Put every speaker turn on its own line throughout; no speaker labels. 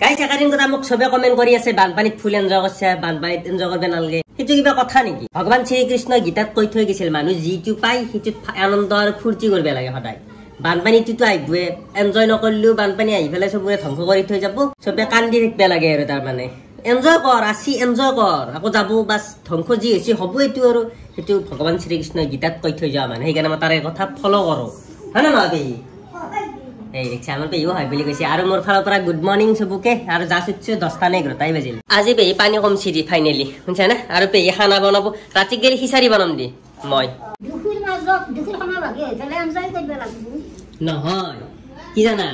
গাইছ একাদিন কথা মোক চবে কমেণ্ট কৰি আছে বানপানীত ফুল এনজয় কৰিছে বানপানীত এনজয় কৰিব নালাগে। সেইটো কিবা কথা নেকি? ভগৱান শ্ৰীকৃষ্ণই গীতাত কৈ থৈ গৈছিল মানুহ যিটো পায় সেইটোত আনন্দ আৰু ফূৰ্তি কৰিব লাগে সদায়। বানপানীটোতো আহিবয়ে। এনজয় নকৰিলেও বানপানী আহি পেলাই চবৰে ধ্বংস কৰি থৈ যাব। চবে কান্দি থাকিব লাগে আৰু তাৰমানে। এনজয় কৰ আছি এনজয় কৰ। আকৌ যাব বাছ ধ্বংস যি হৈছে হ'ব এইটো আৰু। সেইটো ভগৱান শ্ৰীকৃষ্ণই গীতাত কৈ থৈ যোৱা মানে। সেইকাৰণে মই তাৰে কথা ফ'ল' কৰোঁ। হয় নে নহয় এই ৰিক্সা আমাৰ পেহীও হয় বুলি কৈছে। আৰু মোৰ ফালৰ পৰা গুড মৰ্ণিং চবকে। আৰু যা চুটছো দহটা নে এঘাৰটাই বাজিল। আজি পেহী পানী কমছি দি ফাইনেলি শুনছা নে? আৰু পেহী খানা বনাব। ৰাতি গেলি খিচাৰি বনাম দি। মই।
দুখুৰ মাজত দুখুৰ সময় ভাগি হৈ পেলাই এনজয় কৰিব লাগিব।
নহয়। কি জানা?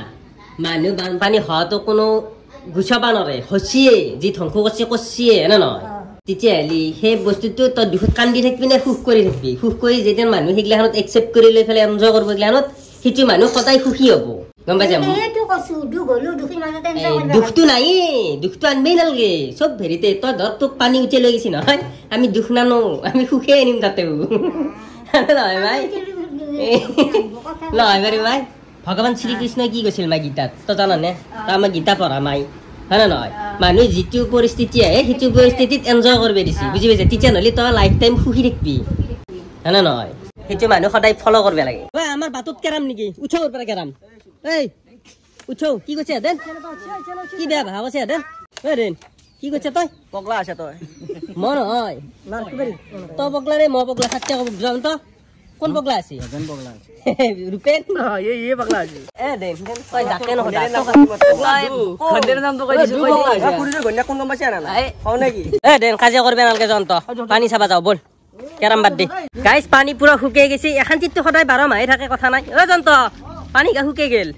মানুহ বানপানী হোৱাটো কোনো গুচাব নোৱাৰে সঁচিয়ে। যি ধ্বংস কৰিছে কৰছিয়ে। নে নহয়? তেতিয়াহ'লে সেই বস্তুটো তই দুখত কান্দি থাকিবি নে সুখ কৰি থাকিবি? সুখ কৰি যেতিয়া মানুহ সেইগিলাখনত একচেপ্ট কৰি লৈ পেলাই এনজয় কৰিব সেইটো মানুহ সদায় সুখী হ'ব। গম পাইছা
সেইটো কৈছো দুখ হলো দুখীৰ মাজতে
দুখটো নাই দুখটো আনবেই নালাগে চব হেৰিতে তই ধৰ তোক পানী উঠি লৈ গৈছি নহয় আমি দুখ নানো আমি সুখে আনিম তাতেও নহয় ভাই নহয় বাৰু মাই ভগৱান শ্ৰীকৃষ্ণই কি কৈছিল মাই গীতাত তই জানানে তই আমাৰ গীতা পঢ়া মাই হয় নে নহয় মানুহ যিটো পৰিস্থিতি আহে সেইটো পৰিস্থিতিত এনজয় কৰিব দিছে বুজি পাইছে তেতিয়া নহ'লে তই লাইফ টাইম সুখী থাকিবি হয় নে নহয় সেইটো মানুহ সদায় ফ'ল' কৰিব লাগে আমাৰ বাটত কেৰাম নেকি উঠো ওৰ পৰা কেৰাম এই উঠো কি কৈছে দেন কি বেয়া ভাব আছে দেন ঐ দেন কি কৈছে তই
পগলা আছে তই
মই নহয় তই পগলা ৰে মই পগলা সাতটা ক'ব বুজাম তই কোন পগলা আছে
এজন পগলা আছে
ৰূপেন
এই এই পগলা আছে
এ এ কাজিয়া কৰিব নালাগে যন্ত পানী চাবা যাওঁ বল কেৰাম বাদ দে গাইজ পানী পুৰা শুকাই গৈছে এখানটিততো সদায় বাৰ মাহে থাকে কথা নাই অ যন্ত পানী গা শুকাই গেল।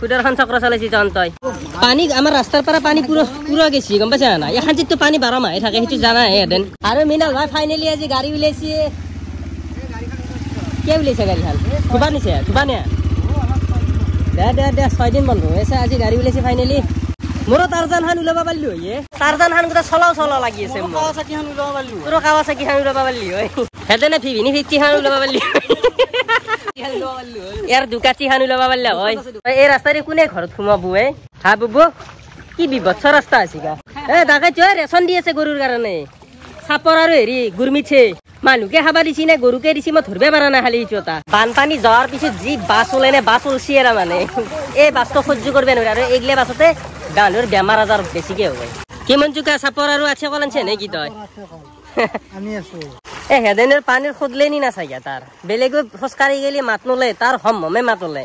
সুদৰ্শন চক্ৰ চলাইছে যন্তই পানী আমাৰ ৰাস্তাৰ পৰা পানী পুৰা পুৰা গেছি গম পাইছা না এখানটিততো পানী বাৰ মাহে থাকে সেইটো জানাই হেঁতেন আৰু মৃণাল ভাই ফাইনেলি আজি গাড়ী ওলাইছে কে ওলাইছে গাড়ী হাল? ধুবা নিছে ধুবা নিয়া দে দে দে ছয়দিন বন্ধ হৈ আছে আজি গাড়ী ওলাইছে ফাইনেলি মোৰো টাৰজান খান ওলাব পাৰিলো হয় টাৰজান খান গোটেই চলাও চলাও লাগি আছে মোৰ
চাকিখন ওলাব পাৰিলো
তোৰ কাৱাচাকি খান ওলাব পাৰিলি হয়। হেতেনে ভিভিনি ফিফটি খান ওলাব পাৰিলি ইয়াৰ দুকাঠি খান ওলাব পাৰিলে হয় এই ৰাস্তাৰে কোনে ঘৰত সোমাব এ হা বুবু কি বিভৎস ৰাস্তা আছে গা এ তাকে তই ৰেচন দি আছে গৰুৰ কাৰণে চাপৰ আৰু হেৰি গুৰমিছে মানুহকে খাবা দিছি নে গৰুকে দিছি মই ধৰিব পৰা নাই খালি সেইটো এটা বানপানী যোৱাৰ পিছত যি বাছ ওলাই নে বাছ ওলছি আৰু মানে এই বাছটো সহ্য কৰিব নোৱাৰে আৰু এইগিলা বাছতে মানুহৰ বেমাৰ আজাৰ বেছিকে হ'ব কিমান জোকা চাপৰ আৰু আছে কল আনছে নে কি তই
আনি আছো
এ হেদেনৰ পানীৰ সোধলে নি নাচাগে তাৰ বেলেগে খোজকাঢ়ি গেলি মাত নোলে তাৰ হম হমে মাত ওলে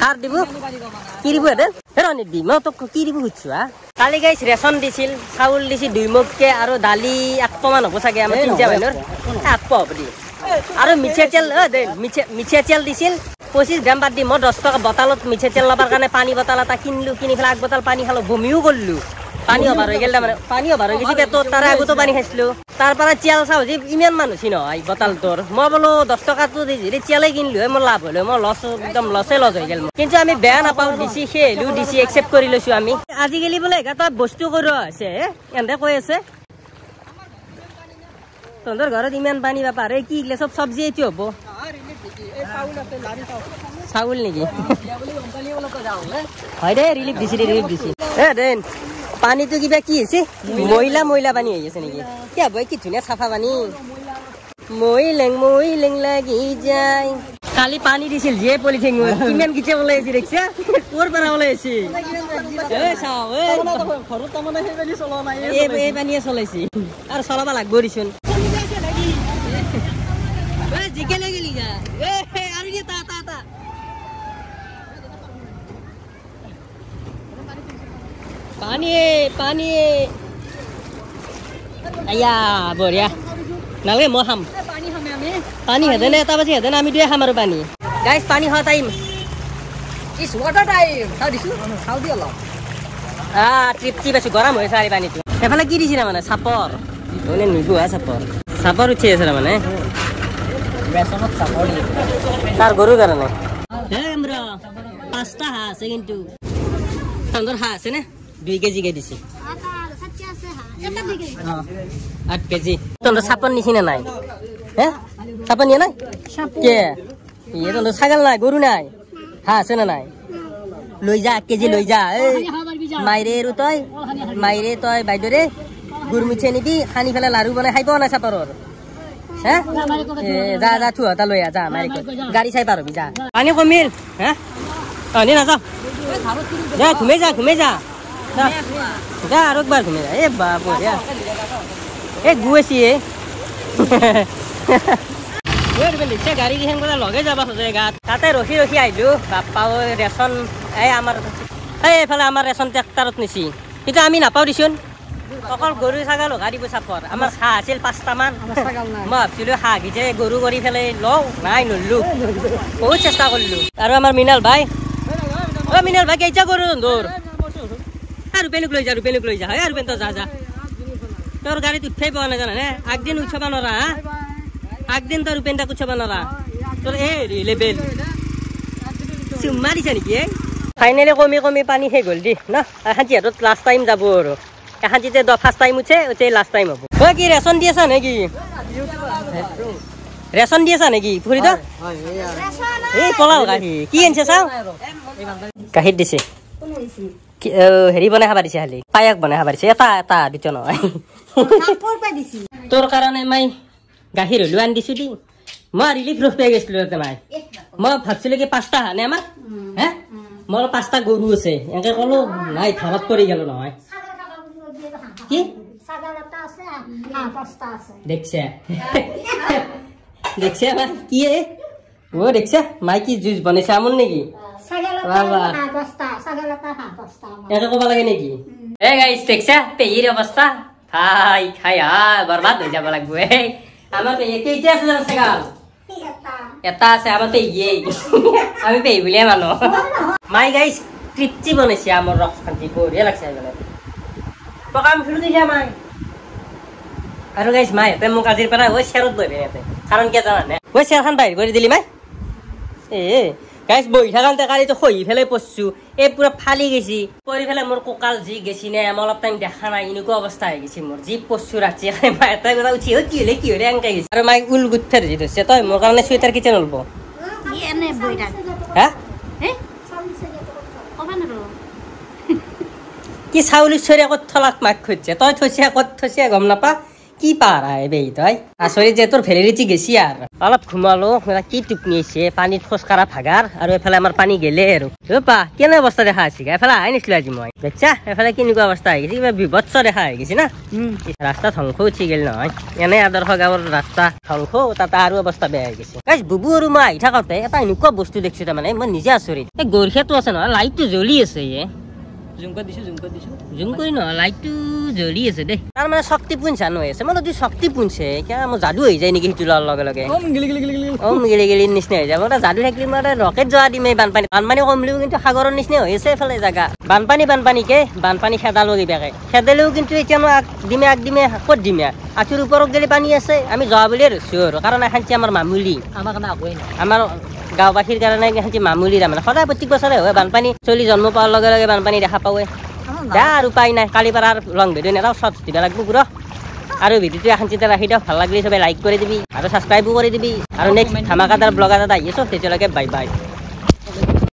সাৰ দিব কি দিব হেঁতেন হেৰণ দি মই তোক কি দিব খুজিছো হা কালি গাইছ ৰেচন দিছিল চাউল দিছিল দুই মুখকে আৰু দালি এক পোৱামান হ'ব চাগে আমাৰ তিনিটা মানুহৰ এক পোৱা হ'ব দি আৰু মিঠা তেল মিঠা তেল দিছিল পঁচিছ গ্ৰাম বাদ দি মই দহ টকা বটালত মিঠা তেল ল'বৰ কাৰণে পানী বটাল এটা কিনিলো কিনি পেলাই এক বটাল পানী খালো বমিও কৰিলো পানী অভাৰ হৈ গেল তাৰমানে পানী অভাৰ হৈ গৈছে পেটত তাৰে আগতো পানী খাইছিলো। তাৰ পৰা তেল চাওঁ যে ইমান মানুহ চি নহয় বটালটোৰ। মই বোলো দহ টকাটো দি যদি তেলেই কিনিলো হয় মোৰ লাভ হ'লো মই লছ একদম লছে লছ হৈ গেল। কিন্তু আমি বেয়া নাপাওঁ দিছি সেই হ'লেও দিছি একচেপ্ট কৰি লৈছো আমি। আজিকালি বোলে এটা বস্তু কৰিব আছে এহেঁতে কৈ আছে। তহঁতৰ ঘৰত ইমান পানী বাপা আৰু এই কি এইগিলা চব চব্জি এইটো হ'ব। চাউল নেকি? হয় দে ৰিলিফ দিছে ৰিলিফ দিছে। এ দেন। পানীটো কিবা কি হৈছে? মহিলা মহিলা পানী হৈ আছে নেকি? কি হ'ব কি ধুনীয়া চাফা পানী? মহিলেং মহিলেং লাগি যায়। কালি পানী দিছিল যিয়ে পলিথিন কিমান কিটা ওলাই আছে দেখিছা? ক'ৰ পৰা ওলাই আছে এই পানীয়ে চলাইছে। আৰু চলাব লাগব দিচোন। জিকেলে গেলি যা এ আৰু কি তা তা তা পানী পানী আয়া বঢ়িয়া নালাগে মই খাম
পানী খামে আমি
পানী হেঁতেনে এটা বাজি হেঁতেনে আমি দুয়ে খাম আৰু পানী গাইজ পানী খোৱা টাইম
ইছ ৱাটাৰ টাইম চাওঁ দিছো চাওঁ দি অলপ
আহ তৃপ্তি পাইছো গৰম হৈ আছে আৰু পানীটো সেইফালে কি দিছিলে মানে চাপৰ মানে নিবুৱা চাপৰ চাপৰ উঠি আছে তাৰমানে
ৰেচনত চাপৰ দিয়ে
তাৰ গৰুৰ কাৰণে পাঁচটা হাঁহ আছে কিন্তু তহঁতৰ হাঁহ আছে নে দুই কেজিকে দিছে? আঠ কেজি। তহঁতৰ চাপৰ নিচিনা নাই? হে? চাপৰ নিয়া নাই? কে? ইয়ে তো ছাগল নাই গরু নাই? হাঁহ আছে না নাই? লৈ যা এক কেজি লৈ যা। এই মাইৰে আৰু তই মাইৰে তই বাইদেউৰে গুৰ মিঠে নিবি সানি পেলাই লাৰু বনাই খাই পোৱা নাই চাপৰৰ? হে? এ, যা যা থু এটা লৈ আহ যা মাৰি গাড়ী চাই পাৰবি যা। পানী কমিল হে? অঁ নাযাওঁ। যা ঘুমে যা ঘুমে যা। যা আৰু একবাৰ ঘুমে এ বা বঢ়িয়া এ গুৱেছি এ দেখছে গাড়ী কেইখন বোলে লগে যাব খোজে গাত তাতে ৰখি ৰখি আহিলো বাপ্পা ৰেচন এই আমাৰ এই এইফালে আমাৰ ৰেচন ট্ৰেক্টাৰত নিছি কিন্তু আমি নাপাওঁ দেচোন অকল গৰু ছাগল লগা দিব চাপৰ আমাৰ হাঁহ আছিল পাঁচটামান মই ভাবছিলো হাঁহ গিজে গৰু কৰি পেলাই লওঁ নাই নললো বহুত চেষ্টা কৰিলো আৰু আমাৰ মৃণাল ভাই অ মৃণাল ভাই কেইটা গৰু দৌৰ আৰু ৰূপেনুক লৈ যা ৰূপেনুক লৈ যা। হয় আৰু তই যা যা। তোৰ গাড়ীত উঠাই পোৱা নাই জানানে আগদিন উঠাব নোৱাৰা হা আগদিন তই ৰূপেন তাক উঠাব নোৱাৰা তোৰ এই লেবেল। চুম্মা দিছা নেকি ফাইনেলি কমি কমি পানী শেষ হ'ল দি ন? এখান হাতত লাষ্ট টাইম যাব আৰু। এখান যেতিয়া দ ফাৰ্ষ্ট টাইম উঠে উঠে লাষ্ট টাইম হ'ব। তই কি ৰেচন দি আছা নেকি? ৰেচন দি আছা নেকি পুখুৰীত এই পলাও গাখীৰ। কি আনিছে চাওঁ? গাখীৰ দিছে। হেৰি বনাই খাবা দিছে খালি পায়স বনাই খাবা দিছে এটা এটা দুটা নহয়। তোৰ কাৰণে মাই গাখীৰ হ'লেও আনি দিছো দি মই ৰিলিফ ৰখ পাই গৈছিলো তাতে মাই। মই ভাবছিলো কি পাঁচটা হানে আমাক হে? মোৰ পাঁচটা গৰু আছে। এনেকে ক'লো নাই ধাৰত পৰি গেলো নহয়। কি? দেখছে। দেখছে আমাৰ। কি এ? অ দেখছে। মাই কি জুচ বনাইছে আমোল নেকি? ক'ব লাগে নেকি এ গাইছ দেখছা পেহীৰ অৱস্থা খাই খাই হা বৰবাদ হৈ যাব লাগব এ আমাৰ পেহী কেইটা আছে জানো চেগাল
কি এটা?
এটা আছে আমাৰ পেহীয়ে আমি পেহী বুলিয়ে মানো মাই গাইছ তৃপ্তি বনাইছে আমাৰ ৰস শান্তি বঢ়িয়া লাগছে দিছে মাই আৰু গাইছ মাই ইয়াতে মোক আজিৰ পৰা ঐ বহিবি কাৰণ কিয় জানানে ঐ বাহিৰ কৰি দিলি মাই এ গাইছ বহি থাকাতে কালিতো খহি পেলাই পৰছো এই পুৰা ফালি গৈছি। পৰি পেলাই মোৰ কঁকাল যি গেছি নে মই অলপ টাইম দেখা নাই এনেকুৱা অৱস্থা হৈ গৈছে মোৰ। যি পৰছো ৰাতি এটাই কথা উঠি কি হ'লে কি হ'লে এনেকৈ গৈছে। আৰু মাই উল গুঠে ধৰি ধৰিছে তই মোৰ কাৰণে চুৱেটাৰ কেতিয়া নলব। হা। কি চাউলি চৰিয়া ক'ত থলাক মাক খুজিছে? তই থৈছে ক'ত থৈছে গম নাপা? কি পাৰা এই বেই তই আচৰিত যে তোৰ ভেলিডিটি গেছি আৰু। অলপ ঘুমালো কি টোপনি আহিছে পানীত খোজ কাঢ়া ভাগাৰ আৰু এফালে আমাৰ পানী গেলে আৰু। অ' পা কেনে অৱস্থা দেখা আছে এফালে আহাই নিছিলো আজি মই। দেখছা এফালে কেনেকুৱা অৱস্থা হৈ গৈছে কিবা বিভৎস দেখা হৈ গৈছে না? ৰাস্তা ধ্বংস উঠি গেল নহয়। এনে আদৰ্শ গাঁৱৰ ৰাস্তা ধ্বংস তাতে আৰু অৱস্থা বেয়া হৈ গৈছে। গাইছ বুবু আৰু মই আহি থাকোঁতে এটা এনেকুৱা বস্তু দেখিছো তাৰমানে মই নিজে আচৰিত। এই গৰখীয়াটো আছে নহয় লাইটটো জ্বলি আছে ইয়ে
জুম কৰি দিছো জুম কৰি দিছো।
জুম কৰি নহয় লাইটটো জ্বলি আছে দেই। তাৰ মানে শক্তি পুঞ্চানো হৈ আছে। মই যদি শক্তি পুঞ্চে এতিয়া মোৰ যাদু হৈ যায় নেকি সেইটো লোৱাৰ লগে লগে।
কম গিলি গিলি গিলি গিলি
অ গেলি গেলি নিচিনা হৈ যাব মই যাদু থাকিলে মই ৰকেট যোৱা দিম এই বানপানী। বানপানী কমিলেও কিন্তু সাগৰৰ নিচিনা হৈ আছে এইফালে জেগা। বানপানী বানপানীকে বানপানী খেদালো কিবাকে খেদালেও কিন্তু এতিয়া মই আগ দিমে আগ দিমে ক'ত দিমে আঁঠুৰ ওপৰত গেলি পানী আছে আমি যোৱা বুলিয়ে ৰৈছোঁ আৰু কাৰণ এখানটি আমাৰ মামুলি।
আমাৰ
আমাৰ গাঁওবাসীৰ কাৰণে এখানটি মামুলি তাৰমানে। সদায় প্ৰত্যেক বছৰে হয় বানপানী। চলি জন্ম পোৱাৰ লগে লগে বানপানী দেখা পাওঁৱে। দা উপায় নাই কালিৰ পৰা আৰু লং ভিডিঅ' নেতাও চব দিব লাগিব পুৰা আৰু ভিডিঅ'টো এখানটিতে ৰাখি দিয়ক ভাল লাগিলে চবে লাইক কৰি দিবি আৰু ছাবস্ক্ৰাইবো কৰি দিবি আৰু নেক্সট ধামাকাদাৰ ব্লগাৰ এটা আহি আছো তেতিয়ালৈকে বাই বাই